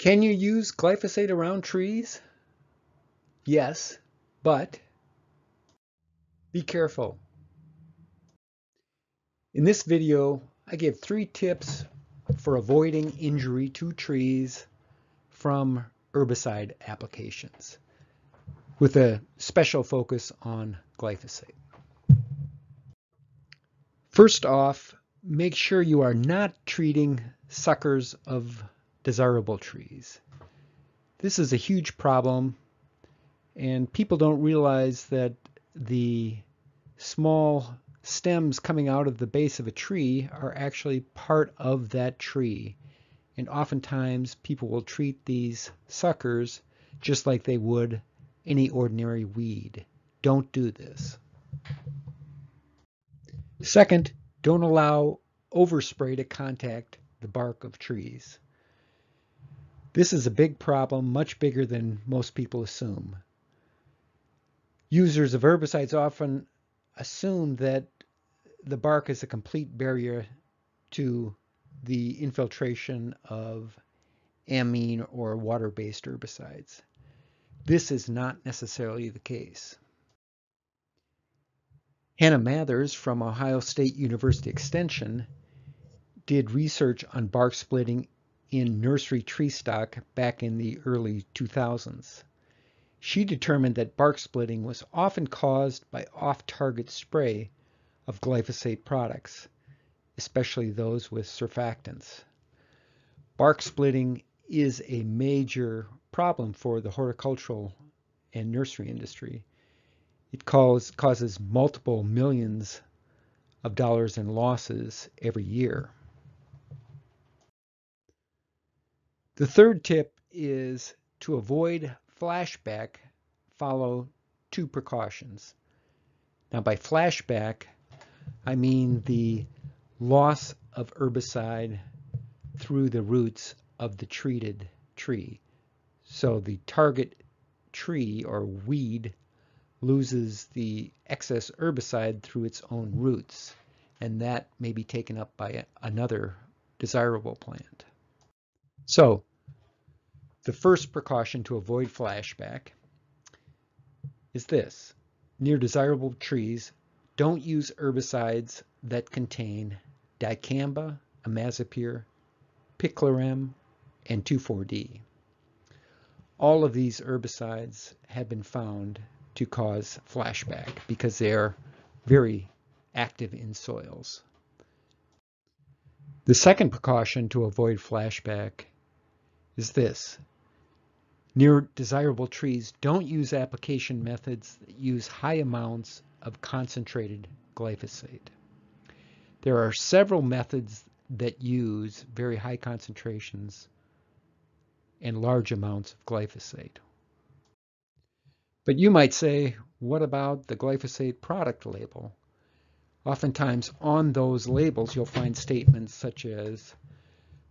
Can you use glyphosate around trees? Yes, but be careful. In this video, I give three tips for avoiding injury to trees from herbicide applications with a special focus on glyphosate. First off, make sure you are not treating suckers of desirable trees. This is a huge problem and people don't realize that the small stems coming out of the base of a tree are actually part of that tree. And oftentimes people will treat these suckers just like they would any ordinary weed. Don't do this. Second, don't allow overspray to contact the bark of trees. This is a big problem, much bigger than most people assume. Users of herbicides often assume that the bark is a complete barrier to the infiltration of amine or water-based herbicides. This is not necessarily the case. Hannah Mathers from Ohio State University Extension did research on bark splitting in nursery tree stock back in the early 2000s. She determined that bark splitting was often caused by off-target spray of glyphosate products, especially those with surfactants. Bark splitting is a major problem for the horticultural and nursery industry it cause, causes multiple millions of dollars in losses every year. The third tip is to avoid flashback, follow two precautions. Now by flashback, I mean the loss of herbicide through the roots of the treated tree. So the target tree or weed loses the excess herbicide through its own roots, and that may be taken up by another desirable plant. So, the first precaution to avoid flashback is this. Near desirable trees, don't use herbicides that contain dicamba, imazapyr, picloram, and 2,4-D. All of these herbicides have been found to cause flashback because they're very active in soils. The second precaution to avoid flashback is this. Near desirable trees, don't use application methods that use high amounts of concentrated glyphosate. There are several methods that use very high concentrations and large amounts of glyphosate. But you might say, what about the glyphosate product label? Oftentimes on those labels you'll find statements such as,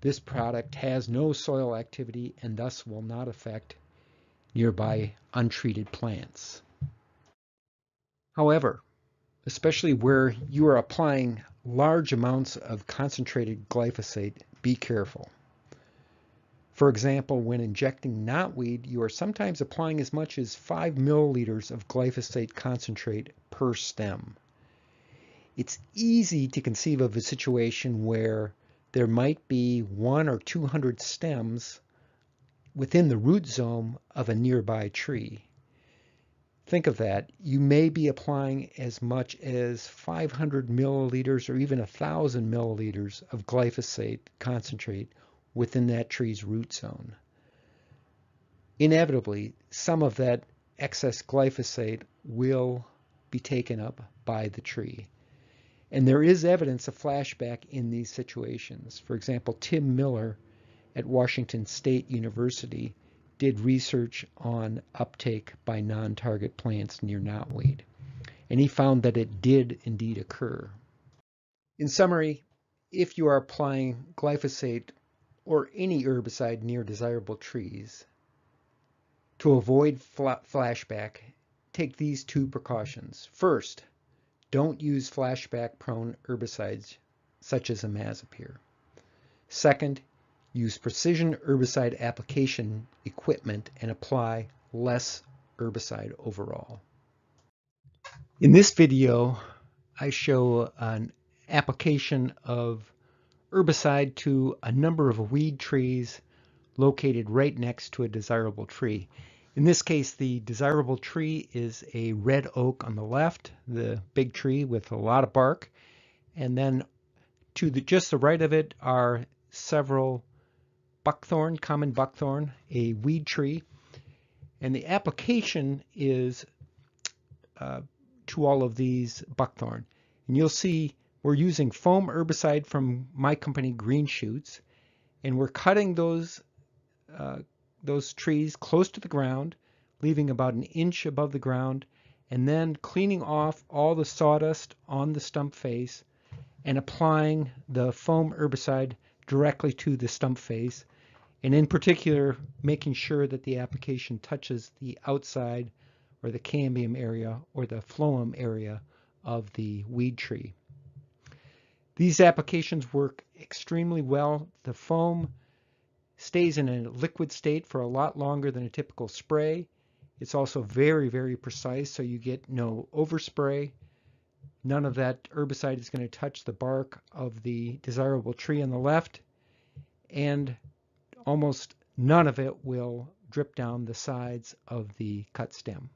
this product has no soil activity and thus will not affect nearby untreated plants. However, especially where you are applying large amounts of concentrated glyphosate, be careful. For example, when injecting knotweed, you are sometimes applying as much as 5 milliliters of glyphosate concentrate per stem. It's easy to conceive of a situation where there might be one or 200 stems within the root zone of a nearby tree. Think of that. You may be applying as much as 500 milliliters or even 1,000 milliliters of glyphosate concentrate within that tree's root zone. Inevitably, some of that excess glyphosate will be taken up by the tree. And there is evidence of flashback in these situations. For example, Tim Miller at Washington State University did research on uptake by non-target plants near knotweed. And he found that it did indeed occur. In summary, if you are applying glyphosate or any herbicide near desirable trees. To avoid flashback, take these two precautions. First, don't use flashback-prone herbicides such as imazapyr. Second, use precision herbicide application equipment and apply less herbicide overall. In this video, I show an application of herbicide to a number of weed trees located right next to a desirable tree. In this case, the desirable tree is a red oak on the left, the big tree with a lot of bark, and then to the just the right of it are several buckthorn, common buckthorn, a weed tree, and the application is uh, to all of these buckthorn. And you'll see we're using foam herbicide from my company Green Shoots, and we're cutting those uh, those trees close to the ground, leaving about an inch above the ground, and then cleaning off all the sawdust on the stump face and applying the foam herbicide directly to the stump face, and in particular making sure that the application touches the outside or the cambium area or the phloem area of the weed tree. These applications work extremely well. The foam stays in a liquid state for a lot longer than a typical spray. It's also very, very precise, so you get no overspray. None of that herbicide is going to touch the bark of the desirable tree on the left, and almost none of it will drip down the sides of the cut stem.